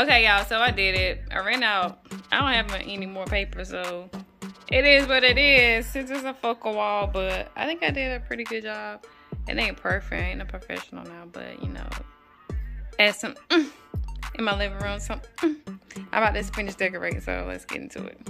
Okay, y'all, so I did it. I ran out. I don't have any more paper, so it is what it is. Since it's a focal wall, but I think I did a pretty good job. It ain't perfect. I ain't a professional now, but you know, add some mm, in my living room. Some. Mm. I'm about to finish decorating, so let's get into it.